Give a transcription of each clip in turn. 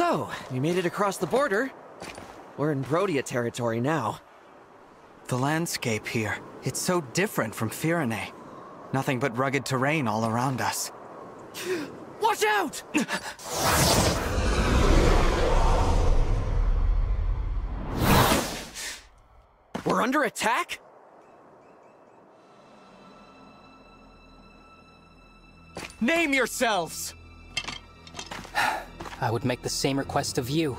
So, we made it across the border. We're in Brodia territory now. The landscape here, it's so different from Firene. Nothing but rugged terrain all around us. Watch out! We're under attack? Name yourselves! I would make the same request of you.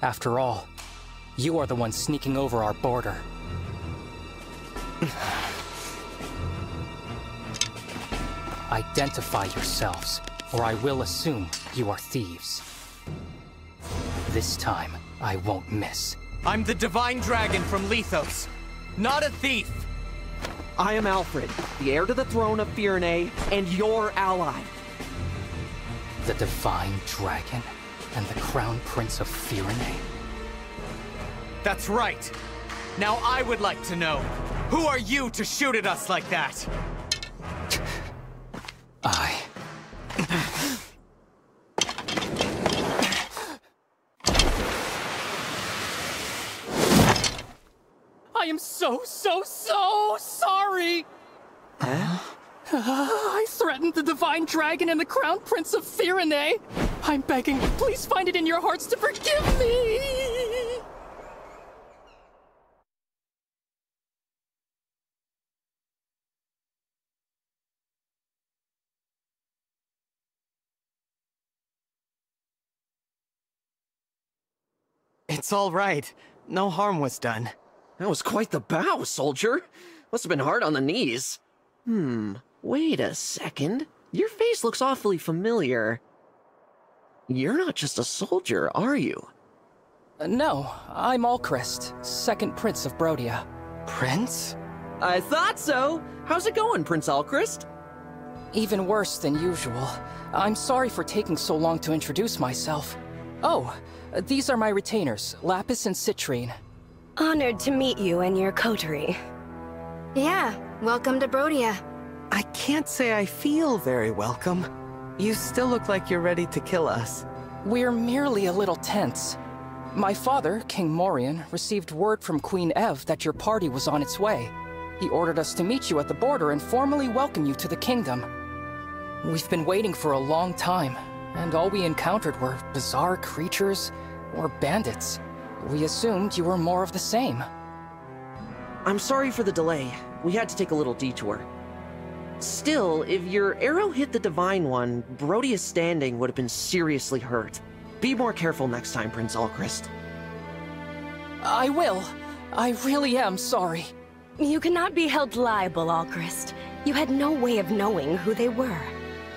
After all, you are the one sneaking over our border. Identify yourselves, or I will assume you are thieves. This time, I won't miss. I'm the Divine Dragon from Lythos, not a thief! I am Alfred, the heir to the throne of Firene, and your ally. The Divine Dragon and the Crown Prince of Firene? That's right! Now I would like to know, who are you to shoot at us like that? I... I am so, so, so sorry! Huh? I threatened the Divine Dragon and the Crown Prince of Firene! I'm begging, please find it in your hearts to forgive me! It's all right. No harm was done. That was quite the bow, soldier. Must have been hard on the knees. Hmm, wait a second. Your face looks awfully familiar. You're not just a soldier, are you? Uh, no, I'm Alcryst, second Prince of Brodia. Prince? I thought so. How's it going, Prince Alcryst? Even worse than usual. I'm sorry for taking so long to introduce myself. Oh, uh, these are my retainers, Lapis and Citrinne. Honored to meet you and your coterie. Yeah, welcome to Brodia. I can't say I feel very welcome. You still look like you're ready to kill us. We're merely a little tense. My father, King Morion, received word from Queen Ève that your party was on its way. He ordered us to meet you at the border and formally welcome you to the kingdom. We've been waiting for a long time, and all we encountered were bizarre creatures or bandits. We assumed you were more of the same. I'm sorry for the delay. We had to take a little detour. Still, if your arrow hit the Divine One, Brodia's standing would have been seriously hurt. Be more careful next time, Prince Alcryst. I will. I really am sorry. You cannot be held liable, Alcryst. You had no way of knowing who they were.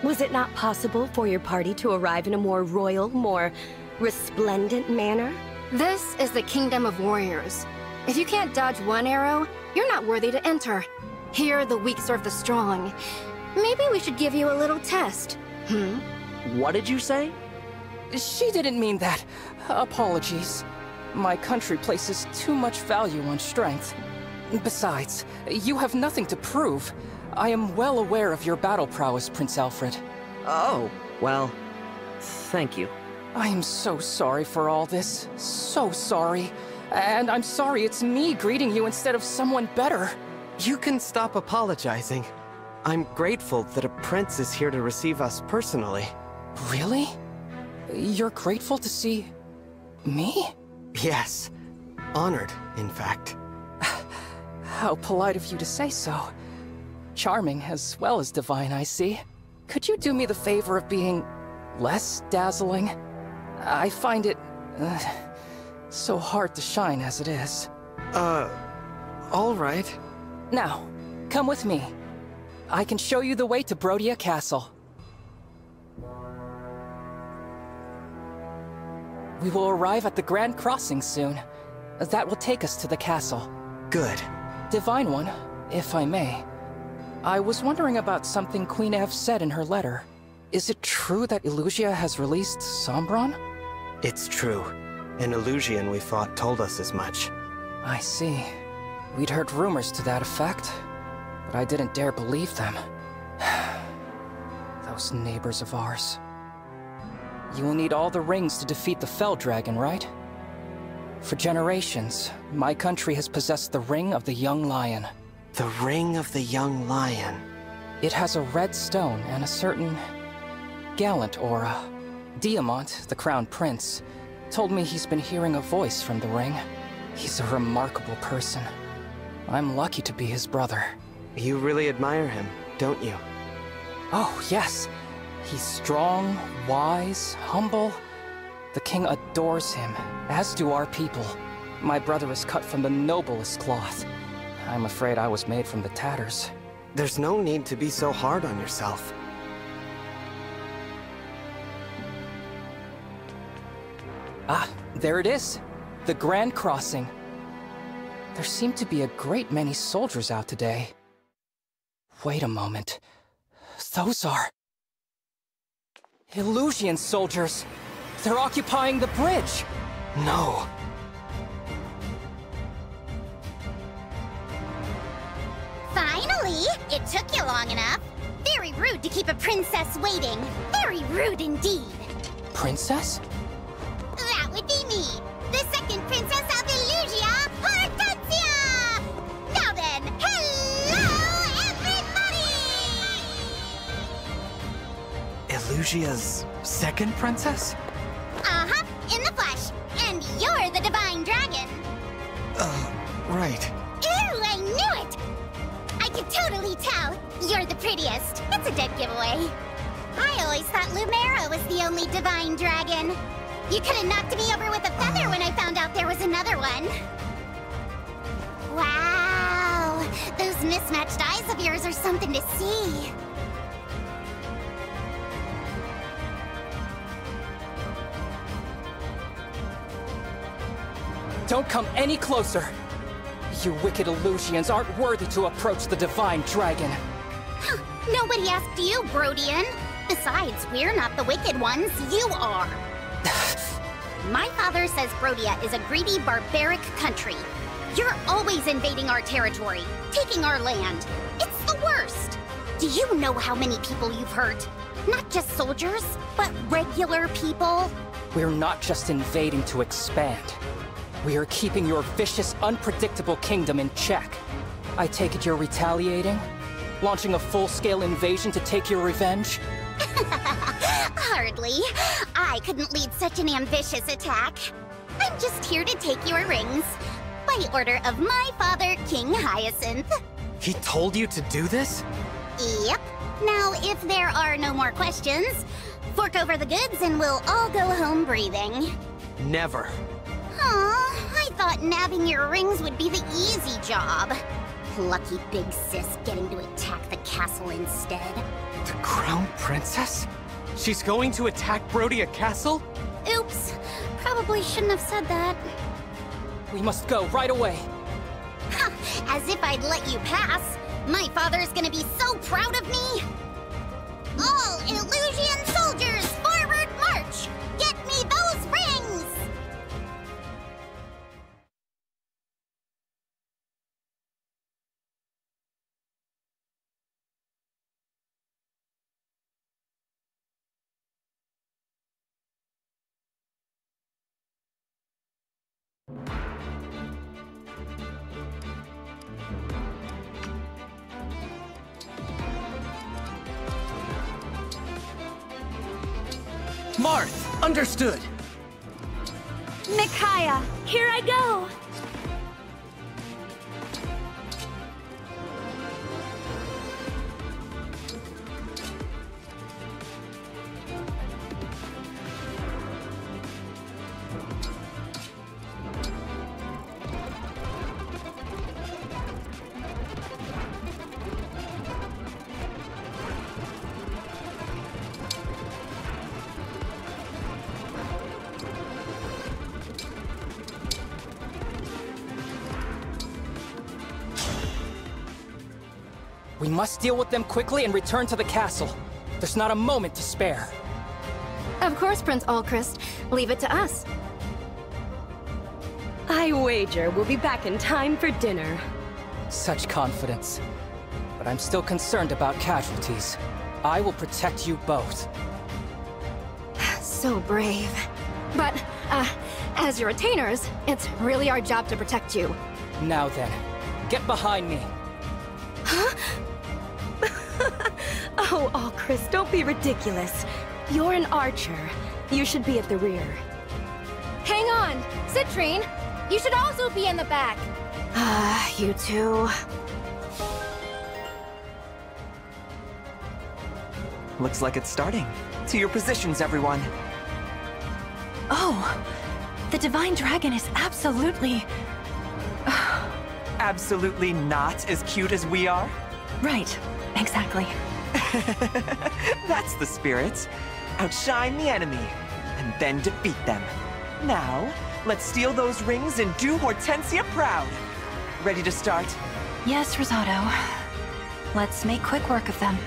Was it not possible for your party to arrive in a more royal, more resplendent manner? This is the Kingdom of Warriors. If you can't dodge one arrow, you're not worthy to enter. Here, the weak serve the strong. Maybe we should give you a little test. Hmm? What did you say? She didn't mean that. Apologies. My country places too much value on strength. Besides, you have nothing to prove. I am well aware of your battle prowess, Prince Alfred. Oh, well, thank you. I am so sorry for all this. So sorry. And I'm sorry it's me greeting you instead of someone better. You can stop apologizing. I'm grateful that a prince is here to receive us personally. Really? You're grateful to see... me? Yes. Honored, in fact. How polite of you to say so. Charming as well as divine, I see. Could you do me the favor of being less dazzling? I find it... Uh, so hard to shine as it is. Uh, all right. Now, come with me. I can show you the way to Brodia Castle. We will arrive at the Grand Crossing soon. That will take us to the castle. Good. Divine One, if I may. I was wondering about something Queen Ève said in her letter. Is it true that Elusia has released Sombron? It's true. An Elusian we fought told us as much. I see. We'd heard rumors to that effect, but I didn't dare believe them. Those neighbors of ours. You will need all the rings to defeat the Fell Dragon, right? For generations, my country has possessed the Ring of the Young Lion. The Ring of the Young Lion. It has a red stone and a certain gallant aura. Diamant, the Crown Prince, told me he's been hearing a voice from the ring. He's a remarkable person. I'm lucky to be his brother. You really admire him, don't you? Oh, yes. He's strong, wise, humble. The king adores him, as do our people. My brother is cut from the noblest cloth. I'm afraid I was made from the tatters. There's no need to be so hard on yourself. Ah, there it is. The Grand Crossing. There seem to be a great many soldiers out today. Wait a moment. Those are... Elusian soldiers! They're occupying the bridge! No. Finally! It took you long enough. Very rude to keep a princess waiting. Very rude indeed. Princess? That would be me, the second princess of Elusia, Hortensia! Now then, hello, everybody! Elusia's second princess? Uh-huh, in the flesh. And you're the divine dragon. Uh, right. Ooh, I knew it! I could totally tell. You're the prettiest. It's a dead giveaway. I always thought Lumera was the only divine dragon. You could have knocked me over with a feather when I found out there was another one. Wow! Those mismatched eyes of yours are something to see. Don't come any closer! You wicked Elusians aren't worthy to approach the Divine Dragon. Nobody asked you, Brodian. Besides, we're not the wicked ones, you are. My father says Brodia is a greedy, barbaric country. You're always invading our territory, taking our land. It's the worst. Do you know how many people you've hurt? Not just soldiers, but regular people. We're not just invading to expand. We are keeping your vicious, unpredictable kingdom in check. I take it you're retaliating? Launching a full-scale invasion to take your revenge? Hardly. I couldn't lead such an ambitious attack. I'm just here to take your rings. By order of my father, King Hyacinth. He told you to do this? Yep. Now, if there are no more questions, fork over the goods and we'll all go home breathing. Never. Aw, I thought nabbing your rings would be the easy job. Lucky big sis getting to attack the castle instead. The Crown Princess? She's going to attack Brodia Castle? Oops, probably shouldn't have said that. We must go right away. Ha, As if I'd let you pass. My father's gonna be so proud of me. All Elusian soldiers, forward Marth! Understood. Micaiah, here I go! Must deal with them quickly and return to the castle. There's not a moment to spare. Of course, Prince Alcryst. Leave it to us. I wager we'll be back in time for dinner. Such confidence. But I'm still concerned about casualties. I will protect you both. so brave. But, uh, as your retainers, it's really our job to protect you. Now then, get behind me. Alcryst, don't be ridiculous. You're an archer. You should be at the rear. Hang on! Citrinne! You should also be in the back! Ah, you two. Looks like it's starting. To your positions, everyone. Oh, the Divine Dragon is absolutely... Absolutely not as cute as we are. Right, exactly. That's the spirit. Outshine the enemy, and then defeat them. Now, let's steal those rings and do Hortensia proud. Ready to start? Yes, Rosado. Let's make quick work of them.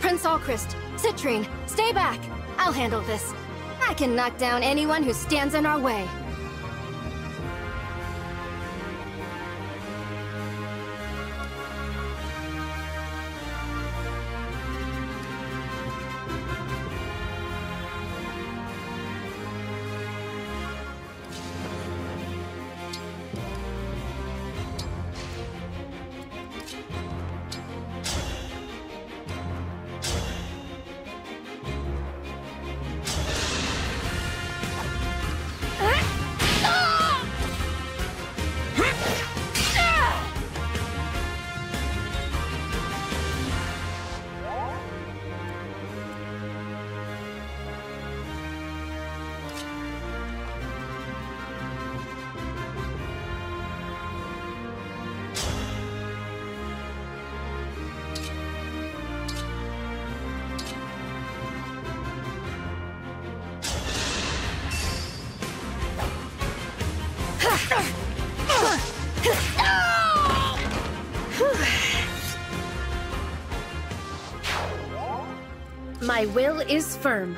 Prince Alcryst, Citrinne, stay back! I'll handle this. I can knock down anyone who stands in our way. My will is firm.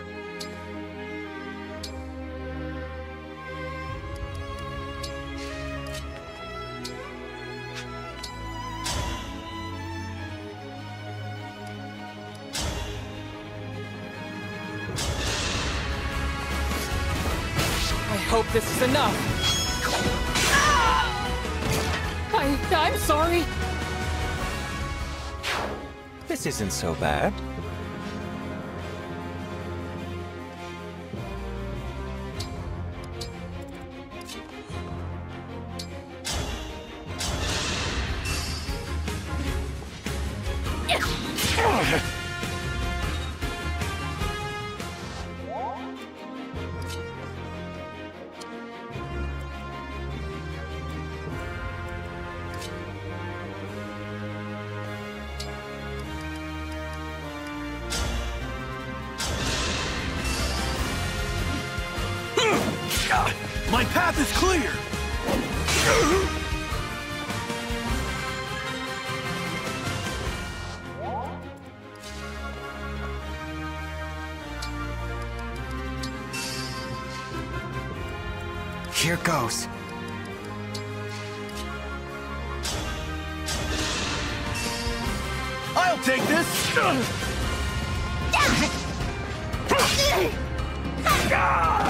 I hope this is enough. I, I'm sorry. This isn't so bad. Here goes. I'll take this! You ah!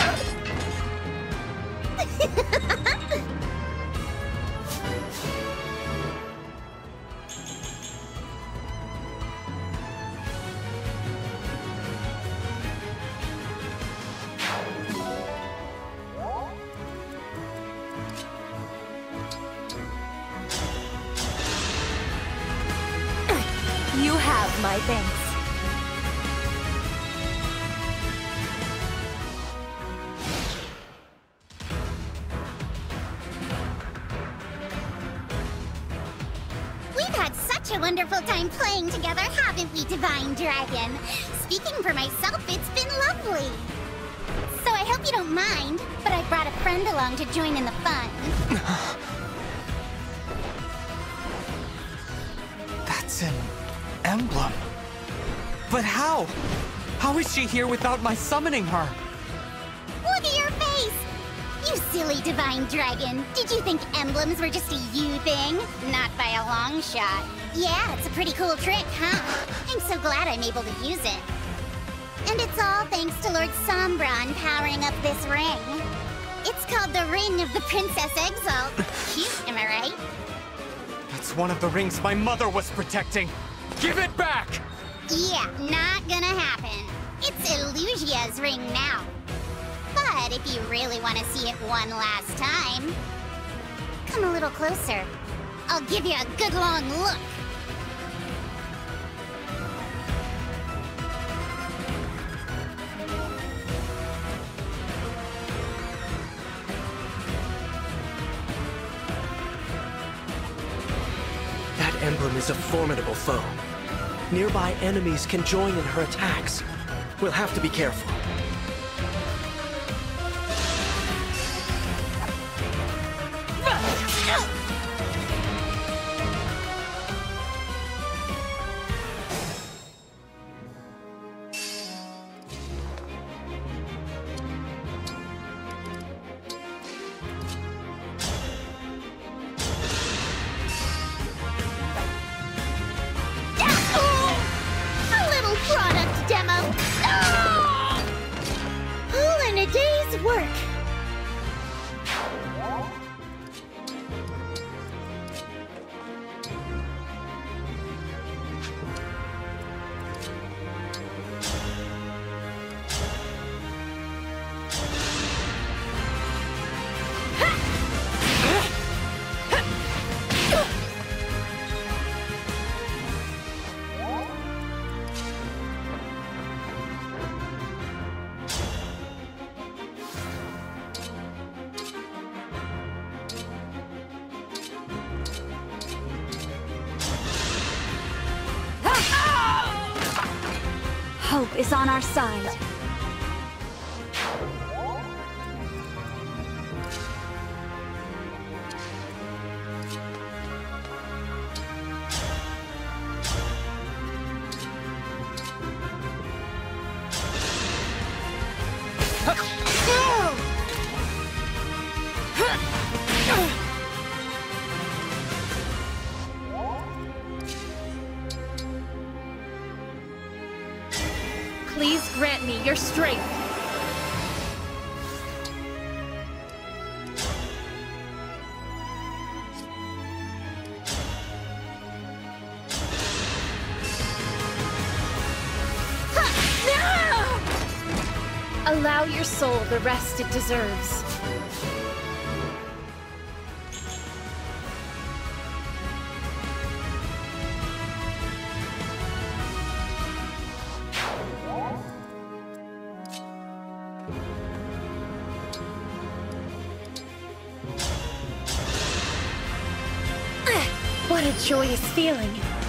Speaking for myself, it's been lovely. So I hope you don't mind, but I brought a friend along to join in the fun. That's an emblem. But how? How is she here without my summoning her? Look at your face! You silly divine dragon. Did you think emblems were just a you thing? Not by a long shot. Yeah, it's a pretty cool trick, huh? I'm so glad I'm able to use it. And it's all thanks to Lord Sombron powering up this ring. It's called the Ring of the Princess Exalt. Cute, am I right? That's one of the rings my mother was protecting. Give it back! Yeah, not gonna happen. It's Elusia's ring now. But if you really want to see it one last time, come a little closer. I'll give you a good long look. A formidable foe. Nearby enemies can join in her attacks. We'll have to be careful. Our side. Soul the rest it deserves. What a joyous feeling.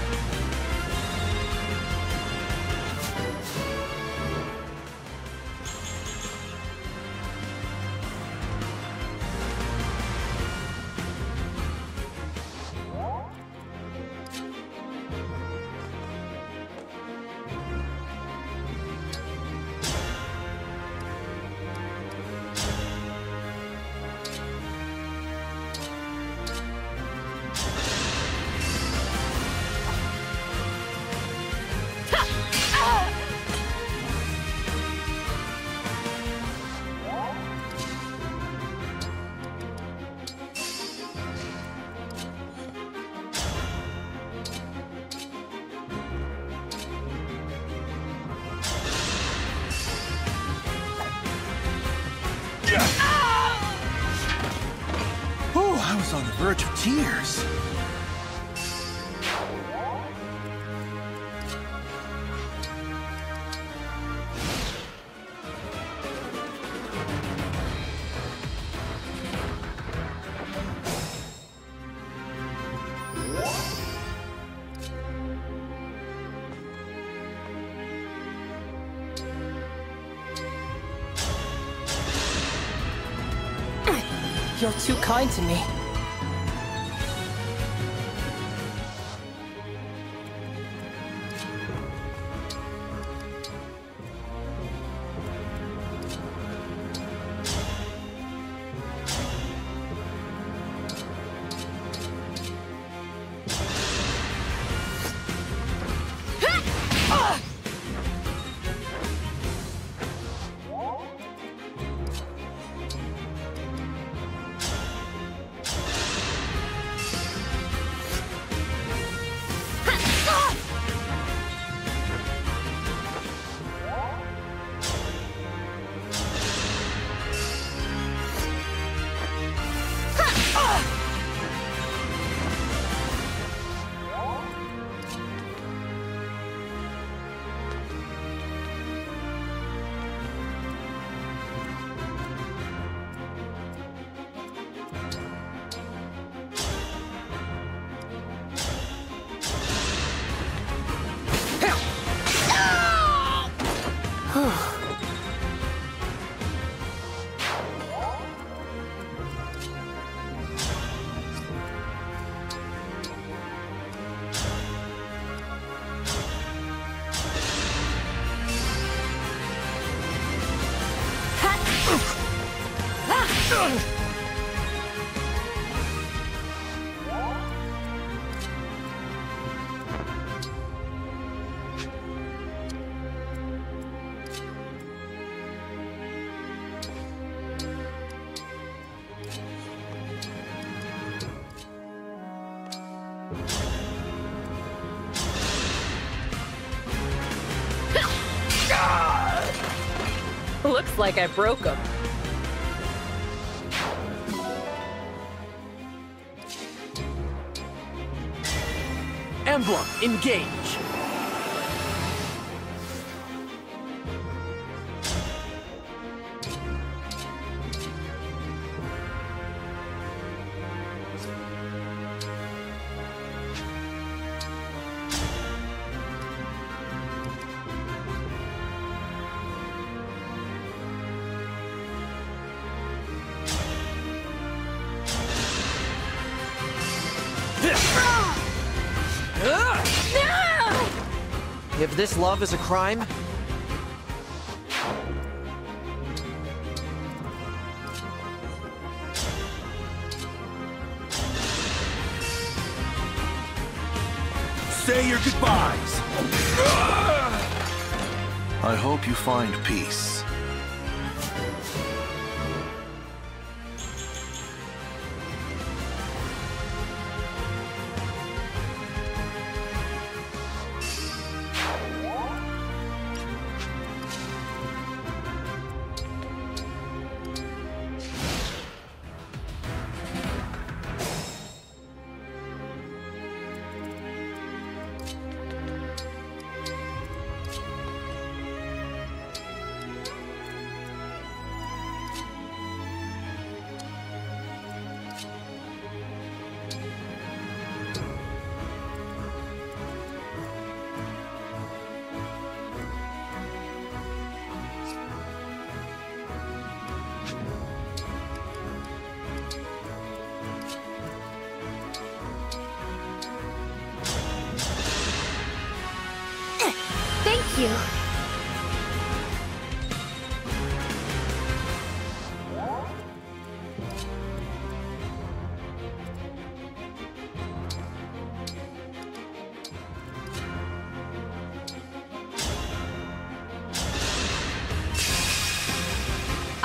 Kind to me. Like I broke him. Emblem, engage! Love is a crime, Say your goodbyes. I hope you find peace.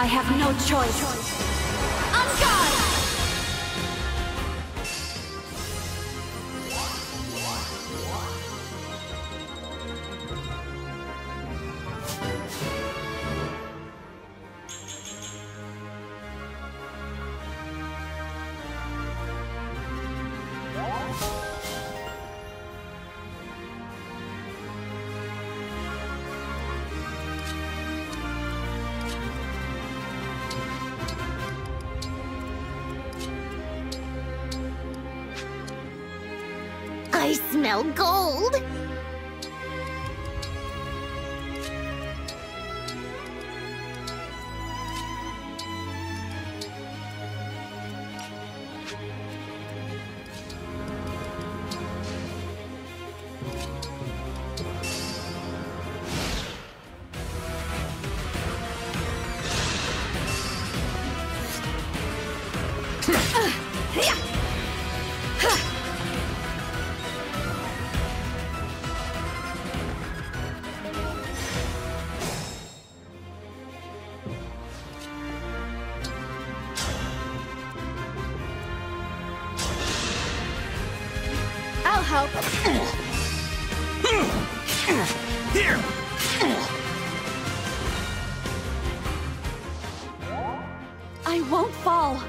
I have no choice. I'll help. Here! I won't fall.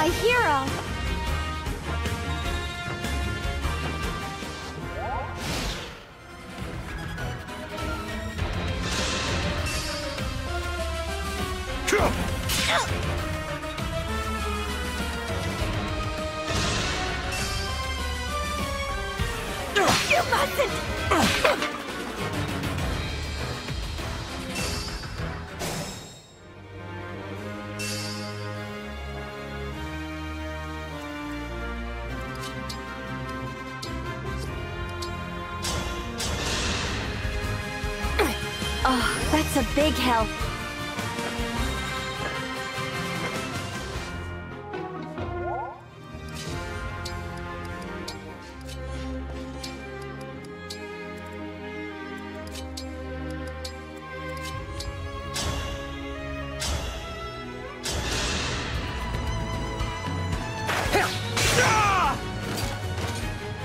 My hero! You mustn't! Big help.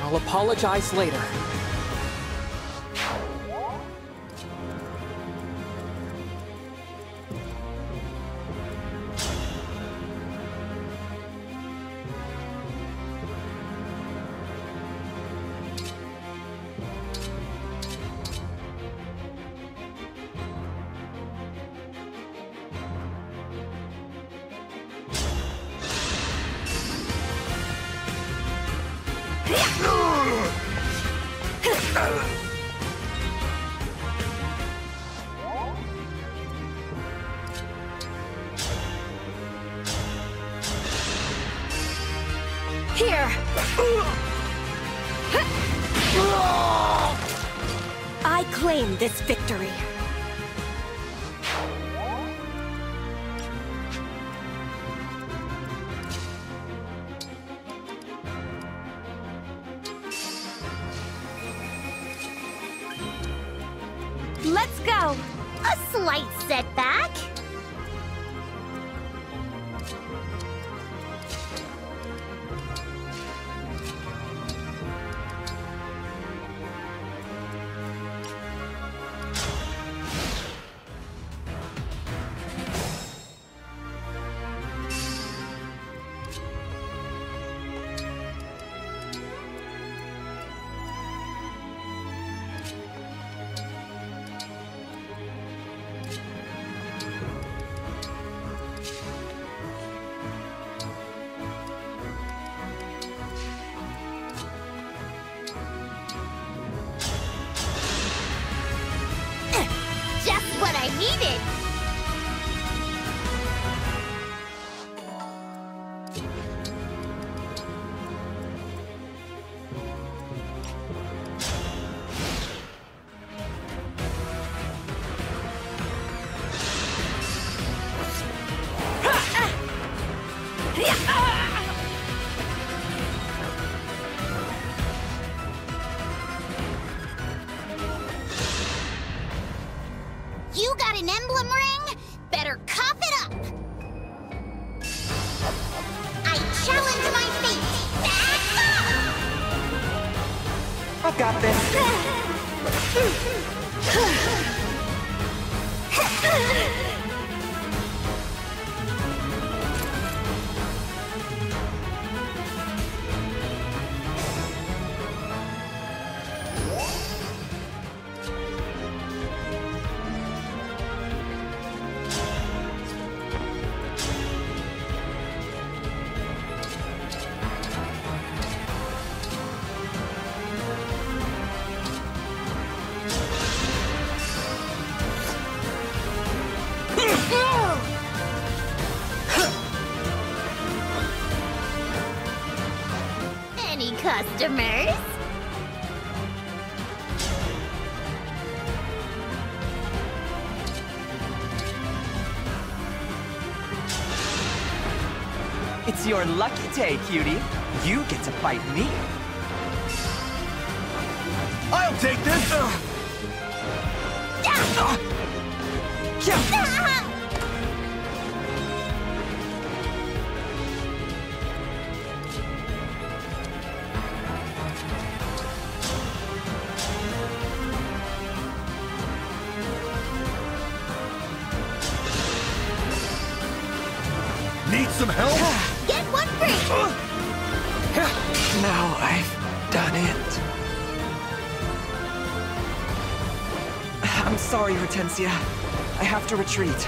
I'll apologize later. Customers? It's your lucky day, cutie. You get to fight me. I'll take this! Need some help? Get one free. Now I've done it. I'm sorry, Hortensia. I have to retreat.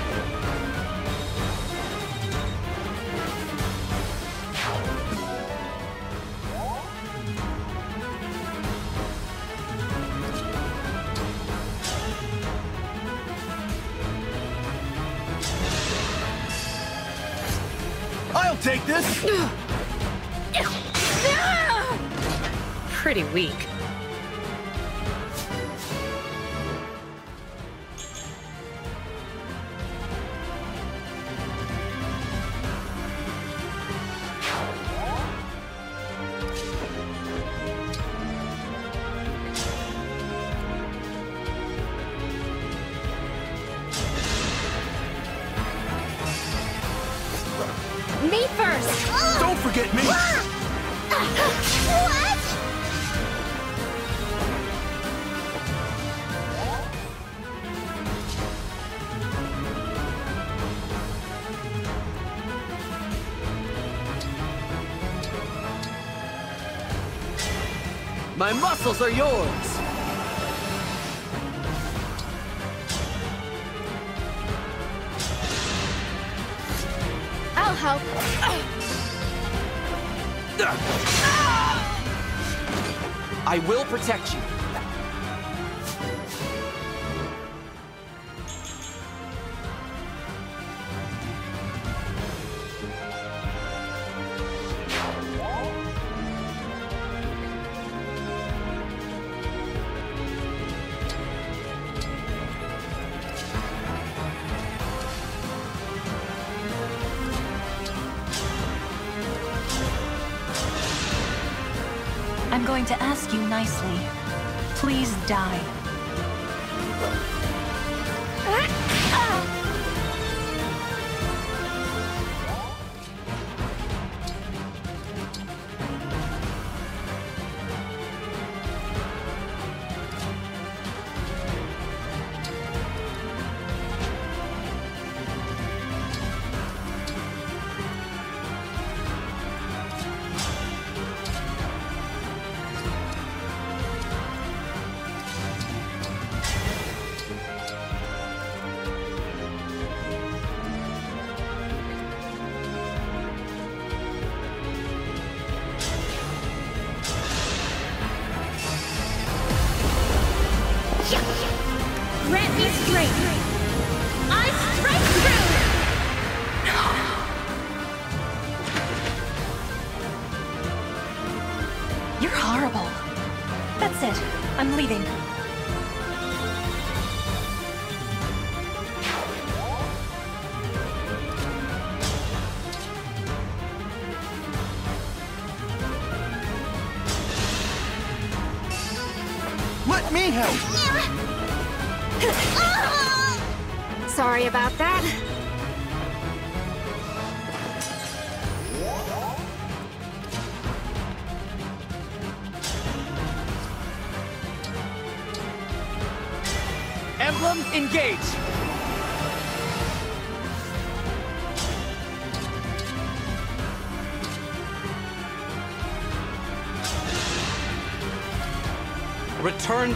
Muscles are yours!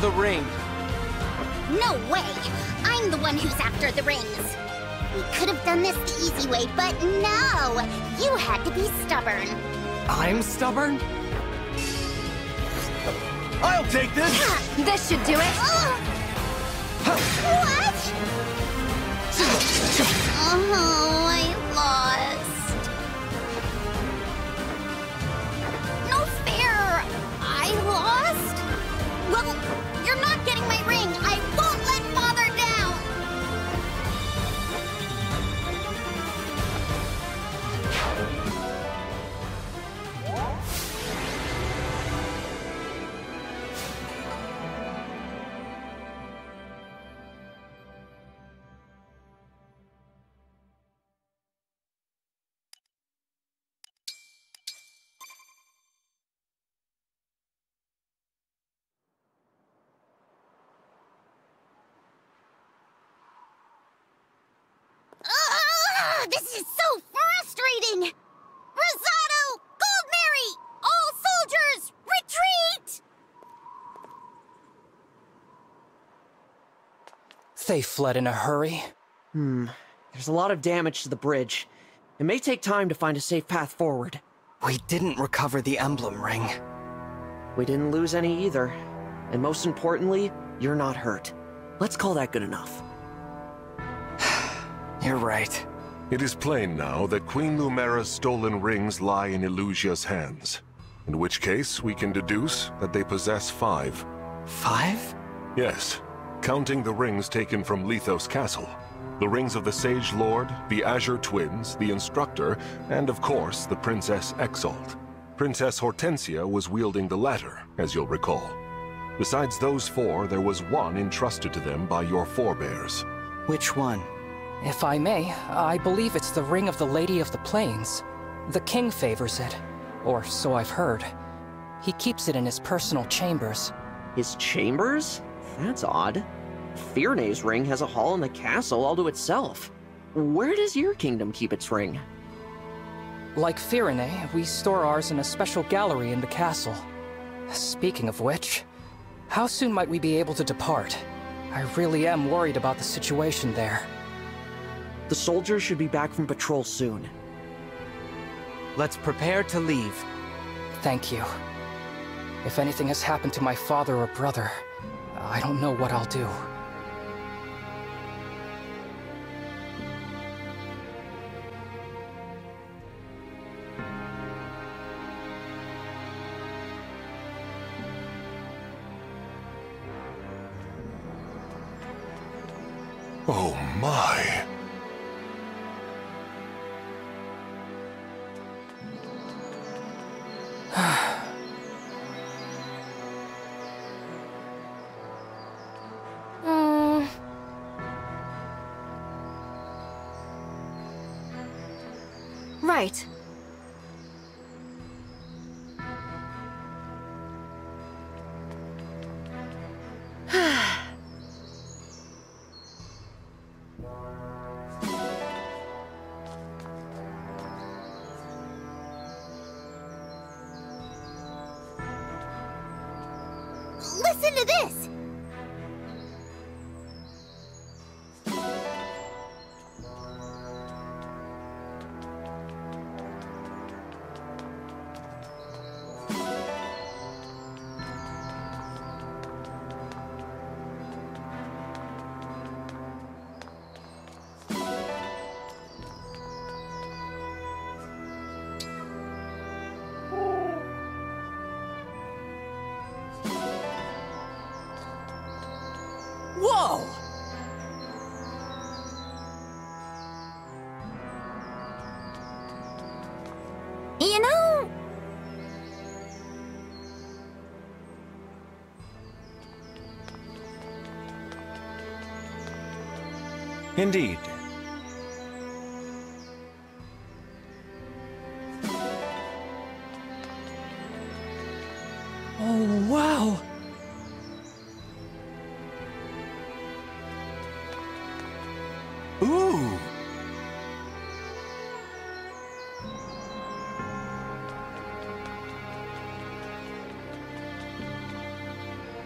The ring. No way! I'm the one who's after the rings. We could have done this the easy way, but no! You had to be stubborn. I'm stubborn? I'll take this! This should do it. What? Oh, They fled in a hurry. Hmm. There's a lot of damage to the bridge. It may take time to find a safe path forward. We didn't recover the emblem ring. We didn't lose any either. And most importantly, you're not hurt. Let's call that good enough. You're right. It is plain now that Queen Lumera's stolen rings lie in Elusia's hands. In which case, we can deduce that they possess five. Five? Yes, counting the rings taken from Lythos Castle. The rings of the Sage Lord, the Azure Twins, the Instructor, and of course, the Princess Exalt. Princess Hortensia was wielding the latter, as you'll recall. Besides those four, there was one entrusted to them by your forebears. Which one? If I may, I believe it's the Ring of the Lady of the Plains. The king favors it, or so I've heard. He keeps it in his personal chambers. His chambers? That's odd. Firene's ring has a hall in the castle all to itself. Where does your kingdom keep its ring? Like Firene, we store ours in a special gallery in the castle. Speaking of which, how soon might we be able to depart? I really am worried about the situation there. The soldiers should be back from patrol soon. Let's prepare to leave. Thank you. If anything has happened to my father or brother, I don't know what I'll do. Oh my. Right. Listen to this! Indeed. Oh, wow! Ooh!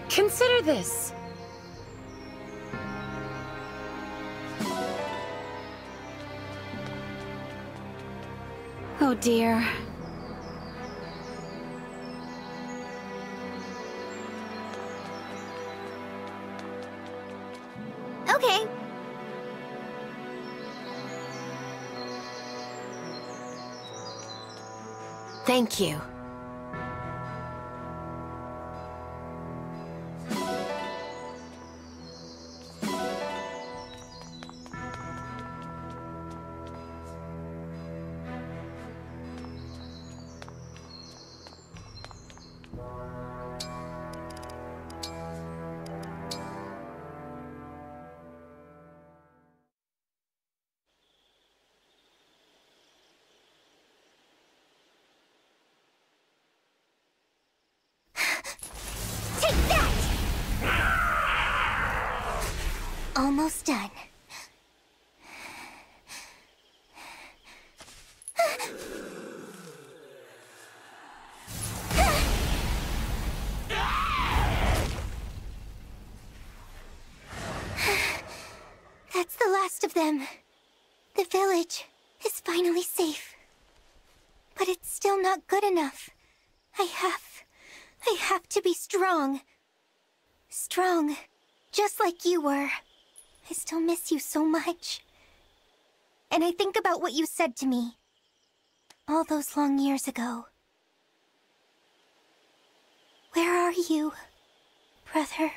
Consider this. Dear. okay. Thank you. Good enough. I have. I have to be strong. Strong. Just like you were. I still miss you so much. And I think about what you said to me. All those long years ago. Where are you, brother?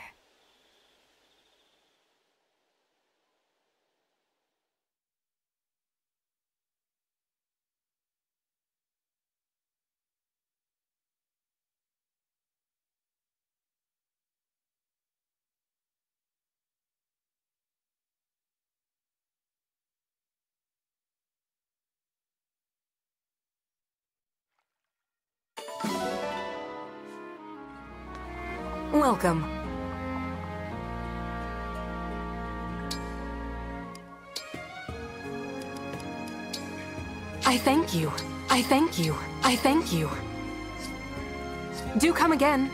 Thank you. I thank you. I thank you. Do come again.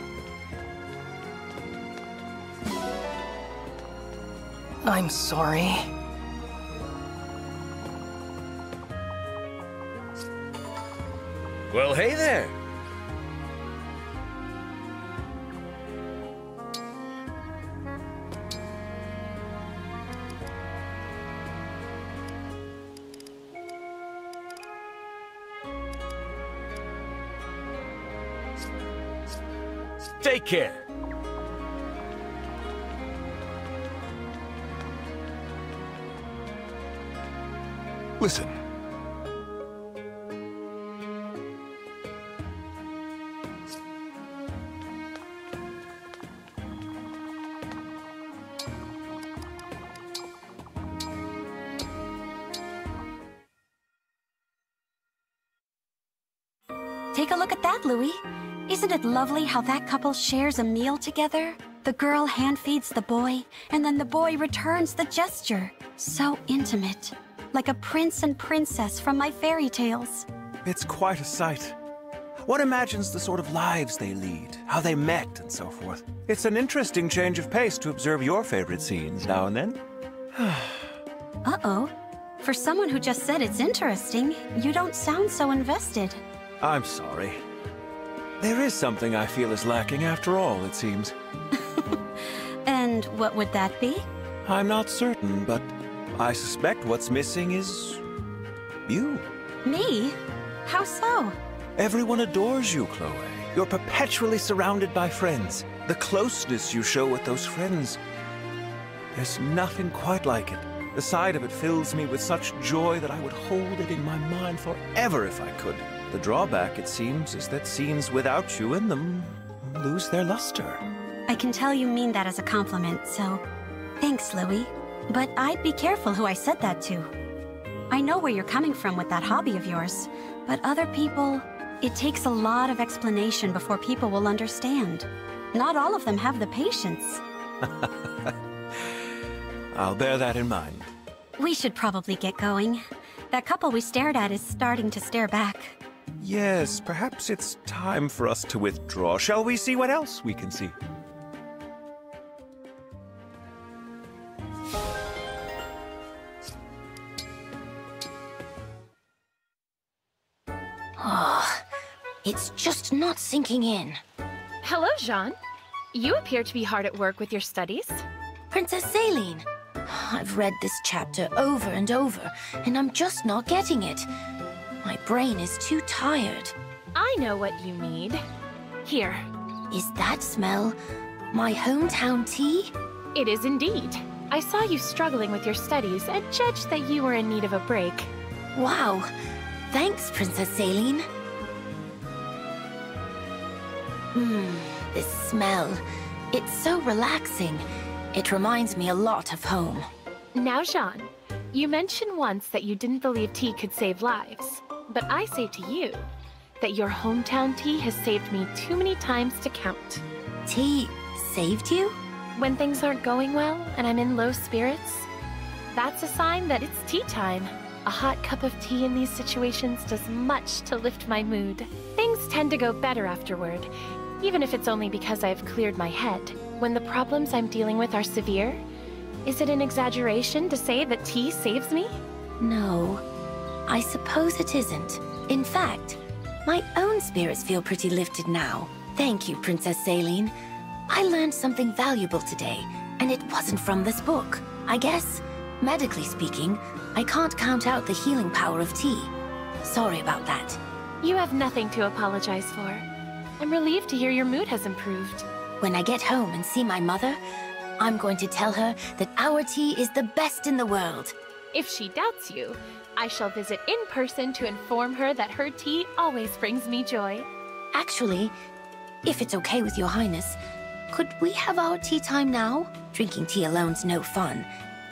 I'm sorry. Well, hey there! Take care. Listen. Take a look at that, Louis. Isn't it lovely how that couple shares a meal together? The girl hand feeds the boy, and then the boy returns the gesture. So intimate. Like a prince and princess from my fairy tales. It's quite a sight. One imagines the sort of lives they lead, how they met, and so forth. It's an interesting change of pace to observe your favorite scenes now and then. Uh-oh. For someone who just said it's interesting, you don't sound so invested. I'm sorry. There is something I feel is lacking after all, it seems. And what would that be? I'm not certain, but I suspect what's missing is... you. Me? How so? Everyone adores you, Chloe. You're perpetually surrounded by friends. The closeness you show with those friends. There's nothing quite like it. The sight of it fills me with such joy that I would hold it in my mind forever if I could. The drawback, it seems, is that scenes without you in them lose their luster. I can tell you mean that as a compliment, so thanks, Louis. But I'd be careful who I said that to. I know where you're coming from with that hobby of yours, but other people, it takes a lot of explanation before people will understand. Not all of them have the patience. I'll bear that in mind. We should probably get going. That couple we stared at is starting to stare back. Yes, perhaps it's time for us to withdraw. Shall we see what else we can see? Oh, it's just not sinking in. Hello, Jean. You appear to be hard at work with your studies. Princess Céline. I've read this chapter over and over, and I'm just not getting it. Brain is too tired. I know what you need. Here. Is that smell my hometown tea? It is indeed. I saw you struggling with your studies and judged that you were in need of a break. Wow. Thanks, Princess Céline. Hmm, this smell. It's so relaxing. It reminds me a lot of home. Now, Jean, you mentioned once that you didn't believe tea could save lives. But I say to you that your hometown tea has saved me too many times to count. Tea saved you? When things aren't going well and I'm in low spirits, that's a sign that it's tea time. A hot cup of tea in these situations does much to lift my mood. Things tend to go better afterward, even if it's only because I've cleared my head. When the problems I'm dealing with are severe, is it an exaggeration to say that tea saves me? No, I suppose it isn't. In fact, my own spirits feel pretty lifted now. Thank you, Princess Céline. I learned something valuable today, and it wasn't from this book. I guess, medically speaking, I can't count out the healing power of tea. Sorry about that. You have nothing to apologize for. I'm relieved to hear your mood has improved. When I get home and see my mother, I'm going to tell her that our tea is the best in the world. If she doubts you, I shall visit in person to inform her that her tea always brings me joy. Actually, if it's okay with your highness, could we have our tea time now? Drinking tea alone's no fun.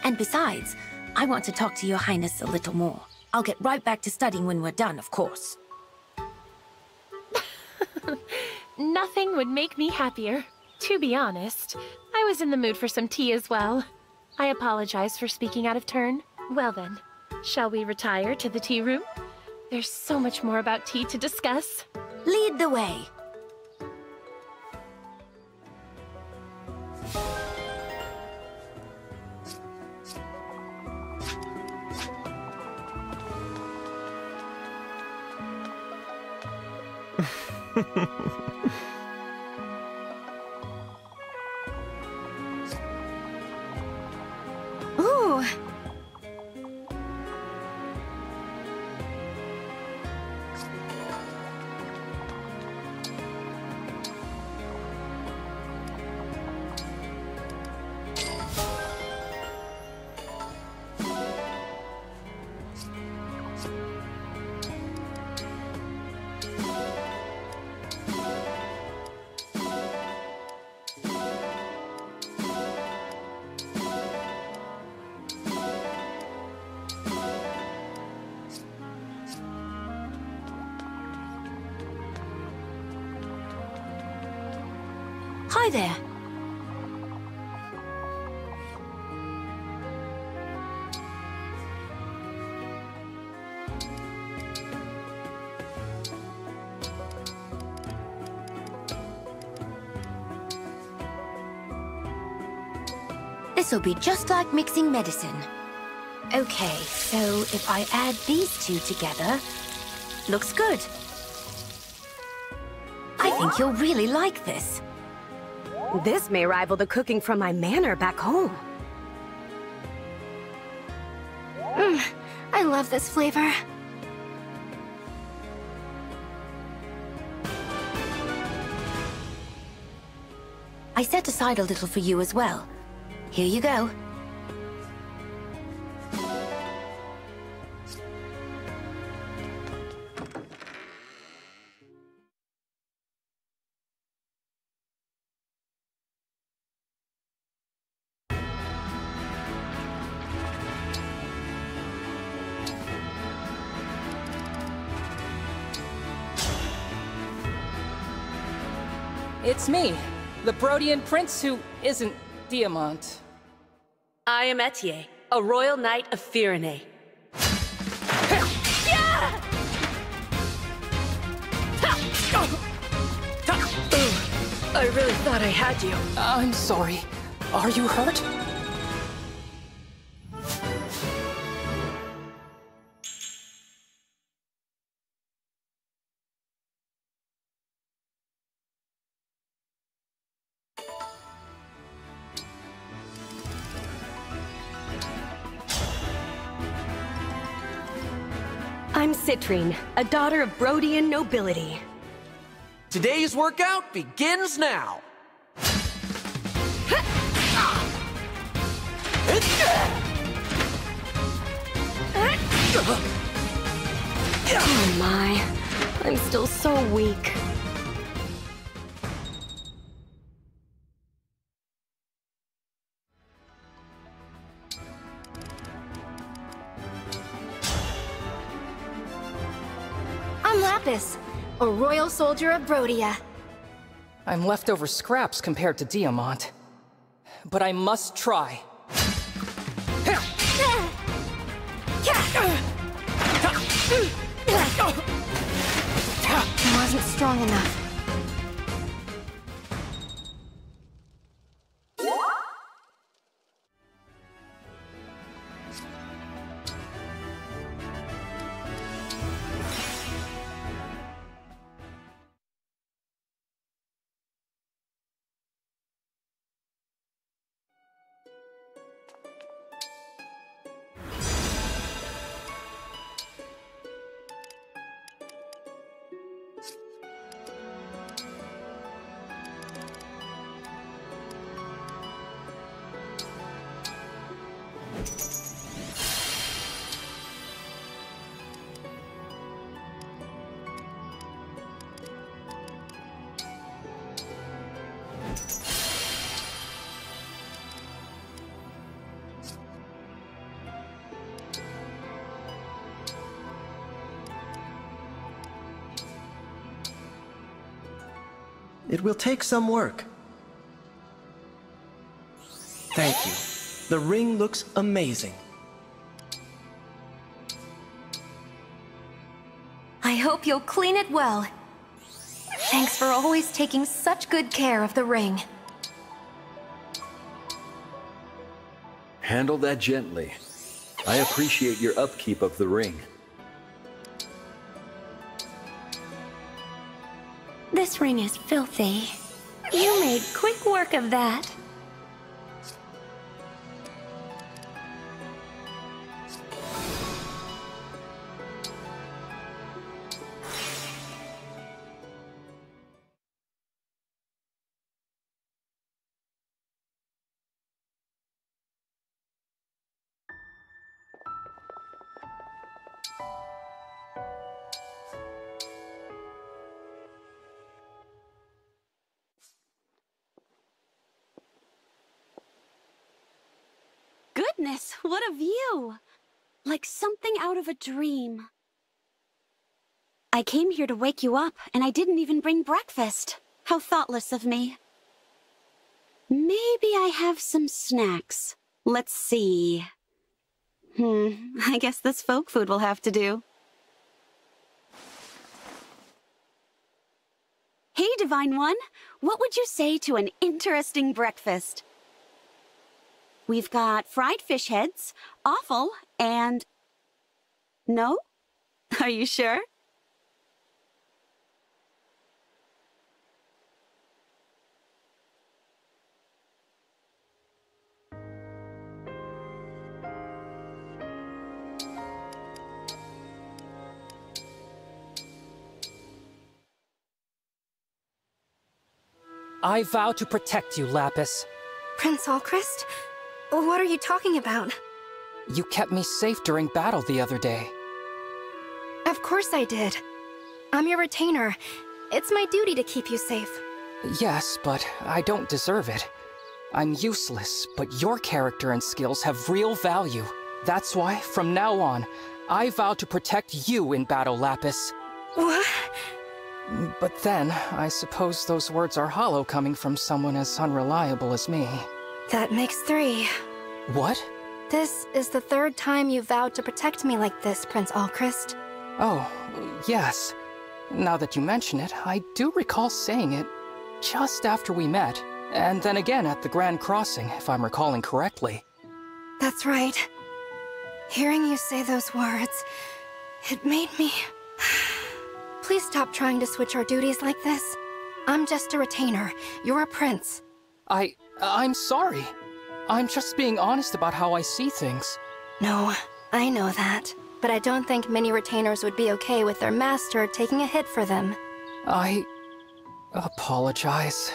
And besides, I want to talk to your highness a little more. I'll get right back to studying when we're done, of course. Nothing would make me happier. To be honest, I was in the mood for some tea as well. I apologize for speaking out of turn. Well then, shall we retire to the tea room? There's so much more about tea to discuss. Lead the way. This'll be just like mixing medicine. Okay, so if I add these two together, looks good. I think you'll really like this. This may rival the cooking from my manor back home. Mm, I love this flavor. I set aside a little for you as well. Here you go. It's me, the Brodian prince who isn't Diamant. I am Etie, a royal knight of Firene. I really thought I had you. I'm sorry. Are you hurt? I'm a daughter of Brodian nobility. Today's workout begins now. Oh my, I'm still so weak. A royal soldier of Brodia. I'm leftover scraps compared to Diamant. But I must try. I wasn't strong enough. It will take some work. Thank you. The ring looks amazing. I hope you'll clean it well. Thanks for always taking such good care of the ring. Handle that gently. I appreciate your upkeep of the ring. Ring is filthy. You made quick work of that. What a view! Like something out of a dream. I came here to wake you up, and I didn't even bring breakfast. How thoughtless of me. Maybe I have some snacks. Let's see. Hmm, I guess this folk food will have to do. Hey, Divine One. What would you say to an interesting breakfast? We've got fried fish heads, offal, and... No? Are you sure? I vow to protect you, Lapis. Prince Alcryst? What are you talking about? You kept me safe during battle the other day. Of course I did. I'm your retainer. It's my duty to keep you safe. Yes, but I don't deserve it. I'm useless, but your character and skills have real value. That's why, from now on, I vow to protect you in battle, Lapis. What? But then, I suppose those words are hollow coming from someone as unreliable as me. That makes three. What? This is the third time you vowed to protect me like this, Prince Alcryst. Oh, yes. Now that you mention it, I do recall saying it just after we met, and then again at the Grand Crossing, if I'm recalling correctly. That's right. Hearing you say those words, it made me... Please stop trying to switch our duties like this. I'm just a retainer. You're a prince. I... Uh, I'm sorry. I'm just being honest about how I see things. No, I know that. But I don't think many retainers would be okay with their master taking a hit for them. I... apologize.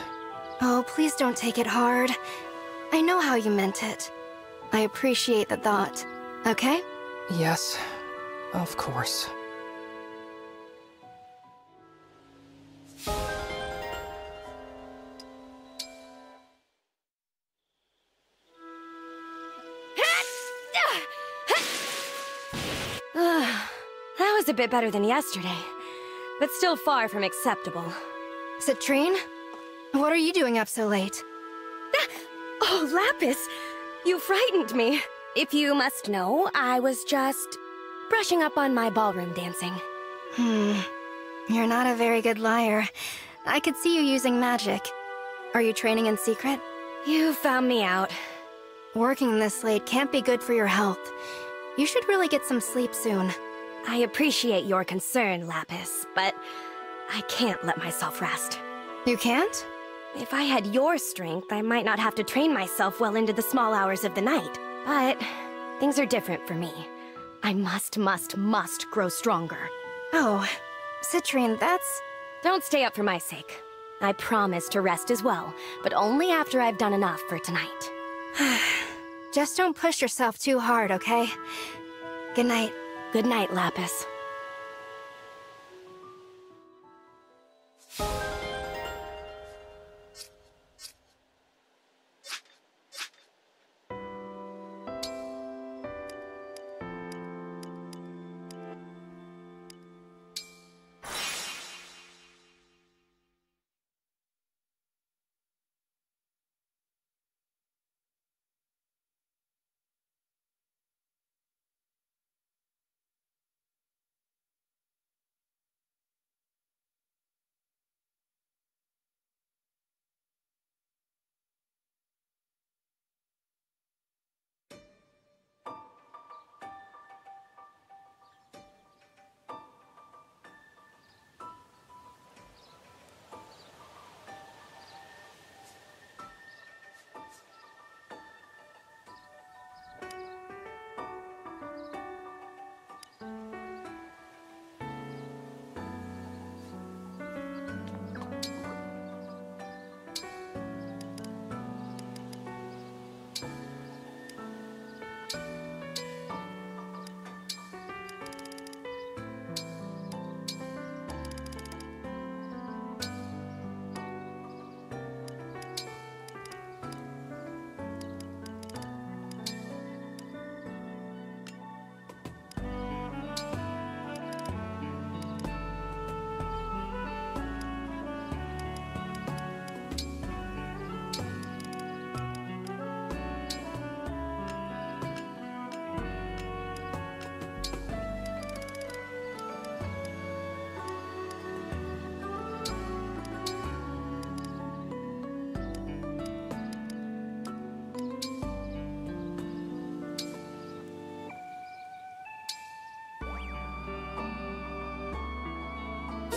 Oh, please don't take it hard. I know how you meant it. I appreciate the thought. Okay? Yes, of course. A bit better than yesterday, but still far from acceptable. Citrinne? What are you doing up so late? Oh, Lapis! You frightened me. If you must know, I was just brushing up on my ballroom dancing. Hmm. You're not a very good liar. I could see you using magic. Are you training in secret? You found me out. Working this late can't be good for your health. You should really get some sleep soon. I appreciate your concern, Lapis, but I can't let myself rest. You can't? If I had your strength, I might not have to train myself well into the small hours of the night. But things are different for me. I must, must, must grow stronger. Oh, Citrinne, that's... Don't stay up for my sake. I promise to rest as well, but only after I've done enough for tonight. Just don't push yourself too hard, okay? Good night. Good night, Lapis.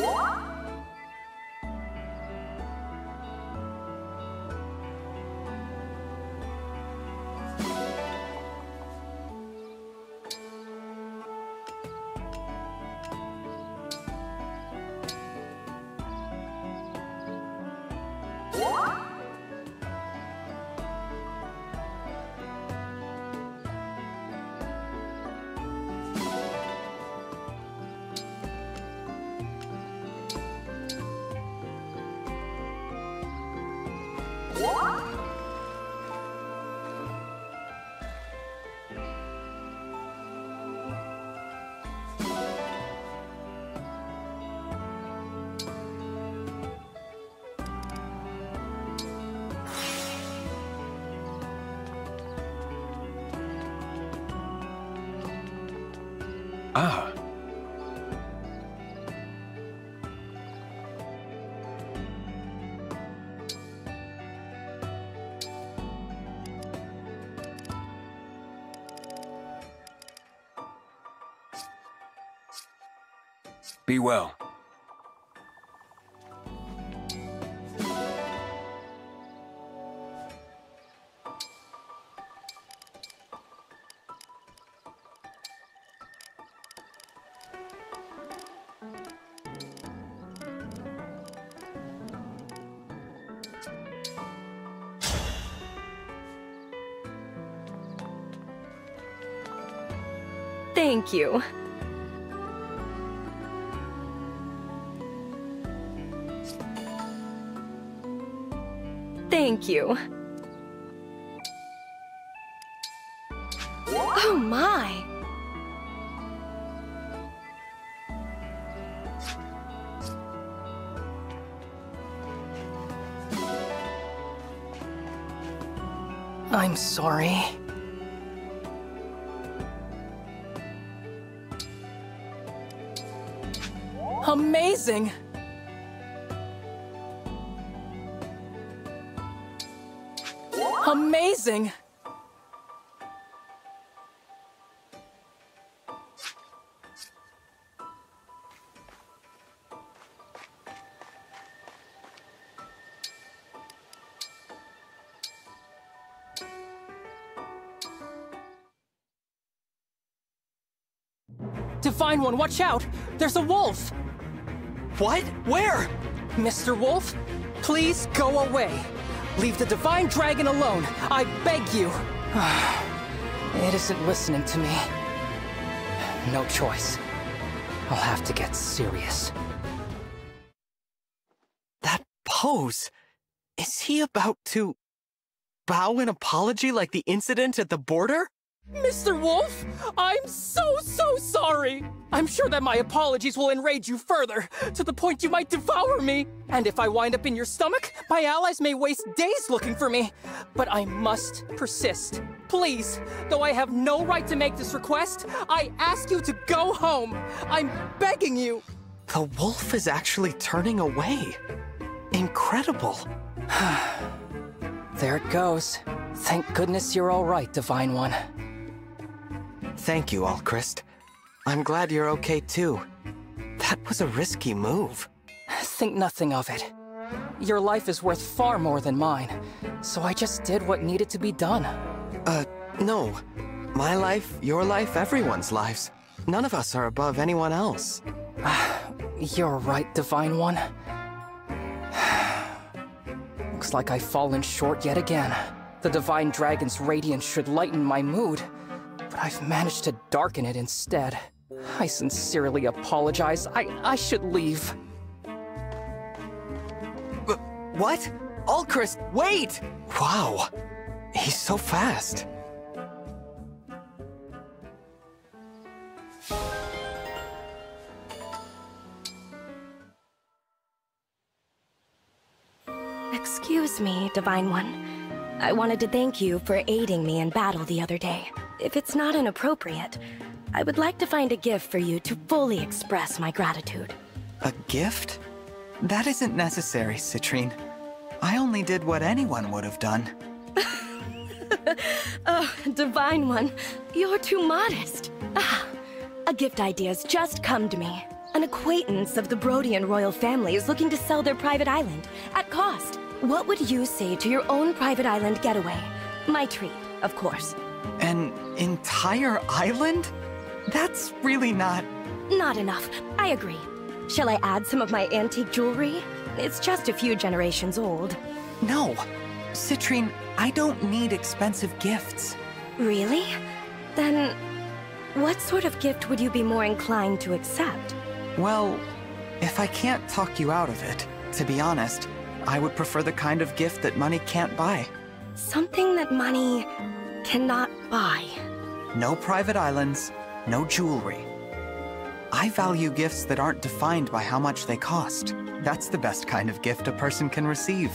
Música Ah. Be well. Thank you. Thank you. Oh my! I'm sorry. Amazing! Amazing! To find One, watch out! There's a wolf! What? Where? Mr. Wolf, please go away. Leave the Divine Dragon alone. I beg you. it isn't listening to me. No choice. I'll have to get serious. That pose. Is he about to bow an apology like the incident at the border? Mr. Wolf, I'm so, so sorry. I'm sure that my apologies will enrage you further, to the point you might devour me. And if I wind up in your stomach, my allies may waste days looking for me. But I must persist. Please, though I have no right to make this request, I ask you to go home. I'm begging you. The wolf is actually turning away. Incredible. there it goes. Thank goodness you're all right, Divine One. Thank you, Alcryst. I'm glad you're okay too. That was a risky move. Think nothing of it. Your life is worth far more than mine, so I just did what needed to be done. Uh, no. My life, your life, everyone's lives. None of us are above anyone else. You're right, Divine One. Looks like I've fallen short yet again. The Divine Dragon's radiance should lighten my mood, but I've managed to darken it instead. I sincerely apologize. I, I should leave. But what? Alcryst, wait! Wow, he's so fast. Excuse me, Divine One. I wanted to thank you for aiding me in battle the other day. If it's not inappropriate, I would like to find a gift for you to fully express my gratitude. A gift? That isn't necessary, Citrinne. I only did what anyone would have done. oh, Divine One, you're too modest. Ah, a gift idea's just come to me. An acquaintance of the Brodian royal family is looking to sell their private island, at cost. What would you say to your own private island getaway? My treat, of course. An entire island? That's really not... Not enough. I agree. Shall I add some of my antique jewelry? It's just a few generations old. No. Citrinne, I don't need expensive gifts. Really? Then, what sort of gift would you be more inclined to accept? Well, if I can't talk you out of it, to be honest, I would prefer the kind of gift that money can't buy. Something that money cannot buy. No private islands, no jewelry. I value gifts that aren't defined by how much they cost. That's the best kind of gift a person can receive.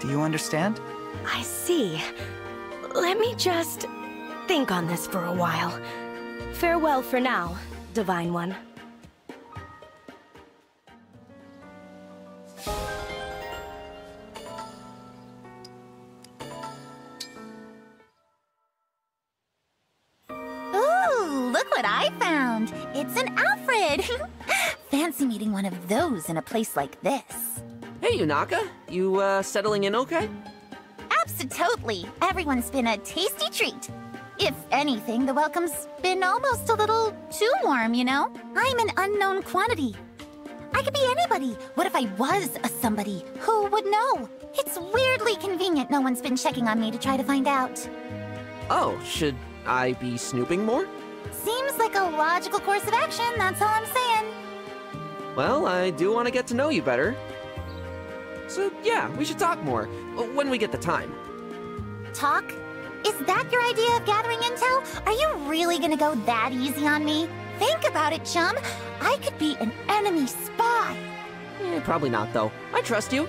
Do you understand? I see. Let me just think on this for a while. Farewell for now, Divine One. I found. It's an Alfred. Fancy meeting one of those in a place like this. Hey, Yunaka. You, uh, settling in okay? Absolutely. Everyone's been a tasty treat. If anything, the welcome's been almost a little too warm, you know? I'm an unknown quantity. I could be anybody. What if I was a somebody? Who would know? It's weirdly convenient no one's been checking on me to try to find out. Oh, should I be snooping more? Seems like a logical course of action, that's all I'm saying. Well, I do want to get to know you better. So, yeah, we should talk more, uh, when we get the time. Talk? Is that your idea of gathering intel? Are you really gonna go that easy on me? Think about it, chum. I could be an enemy spy. Eh, probably not, though. I trust you.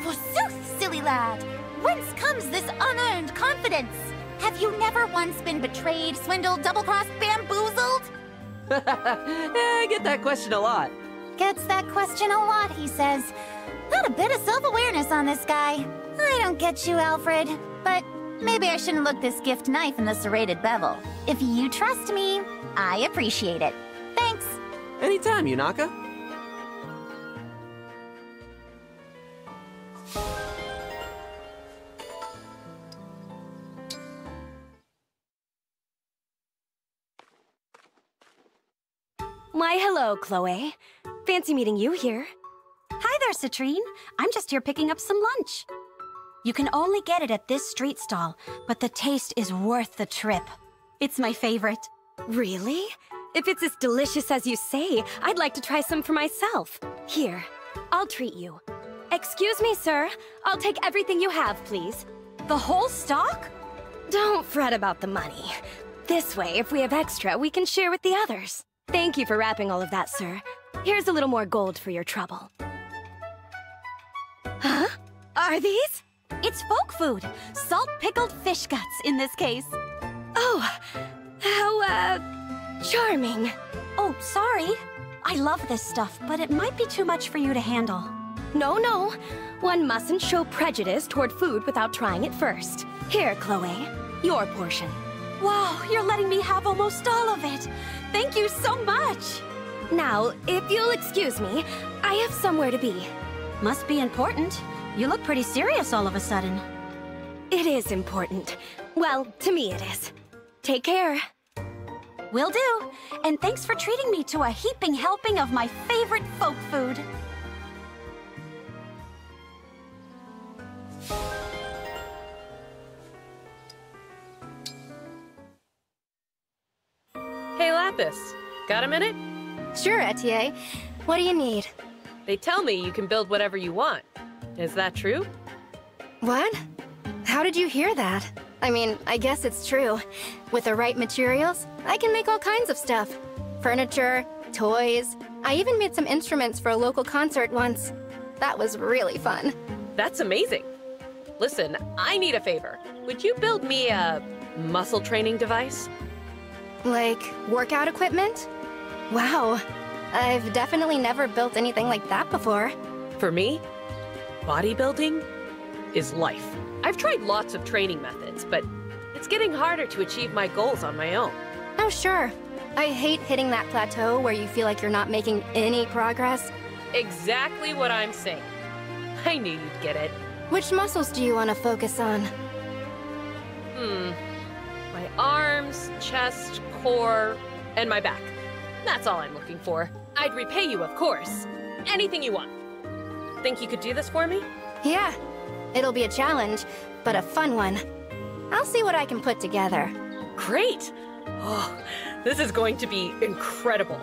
Forsooth, silly lad. Whence comes this unearned confidence? Have you never once been betrayed, swindled, double-crossed, bamboozled? Eh, I get that question a lot. Gets that question a lot, he says. Not a bit of self-awareness on this guy. I don't get you, Alfred. But maybe I shouldn't look this gift knife in the serrated bevel. If you trust me, I appreciate it. Thanks. Anytime, Yunaka. Why, hello, Chloe. Fancy meeting you here. Hi there, Citrinne. I'm just here picking up some lunch. You can only get it at this street stall, but the taste is worth the trip. It's my favorite. Really? If it's as delicious as you say, I'd like to try some for myself. Here, I'll treat you. Excuse me, sir. I'll take everything you have, please. The whole stock? Don't fret about the money. This way, if we have extra, we can share with the others. Thank you for wrapping all of that, sir. Here's a little more gold for your trouble. Huh? Are these? It's folk food. Salt pickled fish guts in this case. Oh, how, uh, charming. Oh, sorry. I love this stuff, but it might be too much for you to handle. No, no. One mustn't show prejudice toward food without trying it first. Here, Chloe. Your portion. Wow, you're letting me have almost all of it. Thank you so much. Now, if you'll excuse me, I have somewhere to be. Must be important. You look pretty serious all of a sudden. It is important. Well, to me it is. Take care. Will do. And thanks for treating me to a heaping helping of my favorite folk food. Hey, Lapis. Got a minute? Sure, Etie. What do you need? They tell me you can build whatever you want. Is that true? What? How did you hear that? I mean, I guess it's true. With the right materials, I can make all kinds of stuff. Furniture, toys. I even made some instruments for a local concert once. That was really fun. That's amazing. Listen, I need a favor. Would you build me a muscle training device? Like, workout equipment? Wow. I've definitely never built anything like that before. For me, bodybuilding is life. I've tried lots of training methods, but it's getting harder to achieve my goals on my own. Oh, sure. I hate hitting that plateau where you feel like you're not making any progress. Exactly what I'm saying. I knew you'd get it. Which muscles do you want to focus on? Hmm. My arms, chest, core, and my back. That's all I'm looking for. I'd repay you, of course. Anything you want. Think you could do this for me? Yeah. It'll be a challenge, but a fun one. I'll see what I can put together. Great! Oh, this is going to be incredible.